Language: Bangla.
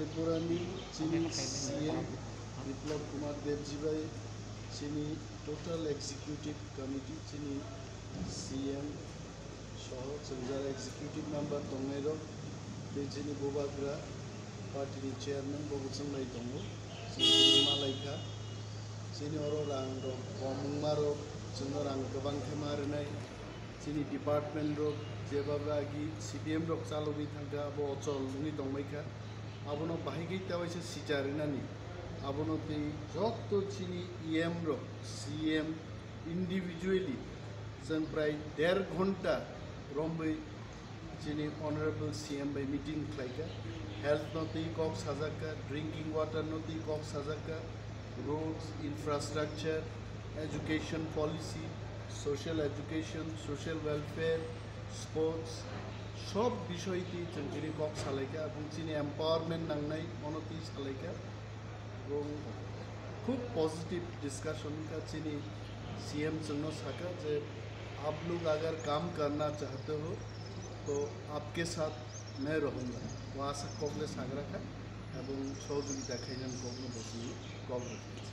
ত্রিপুরানি যিনি সিএম বিপ্লব কুমার দেবজি ভাই যিনি টোটাল এক্সিকিউটিভ কমিটি যিনি সিএম সহ যারা এক্সিকিউটিভ মেম্বার দমেরও যিনি বোবাগ্রা পার্টির চেয়ারম্যান বহুচন ভাই দম মালাইকা যিনি ওরও রাং রক কমারও জন্য রাং গোবাং খেমারনাই যিনি ডিপার্টমেন্ট রক যেভাবে আগে সিপিএম রক চালুই থাকা বা অচল দমাইখা 아버노 바히게 있다고 해서 시자르나니 아버노 때 적도 치니 EM로 CM individually 전 প্রায় দেড় ঘণ্টা রম্বই যিনি অনারেবল সিএম বাই মিটিং খাইকা হেলথ নতি কক সাজাকা ড্রিঙ্কিং ওয়াটার নতি কক সাজাকা roads infrastructure education policy social education social welfare sports সব বিষয়টি जों दिनै कक सालायगा এবং চিনি एम्पावारमेन्ट नांनाय अनति सालायगा এবং খুব पॉजिटिव डिस्कशन का चीनी सीएम चंद्र साका जे आप लोग अगर काम करना चाहते हो तो आपके साथ मैं रहूँगा वो आशा कबले सागरा का এবং সহযোগিতা খাইলেন কখনো বসিয়ে কল রেখেছে